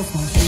Vos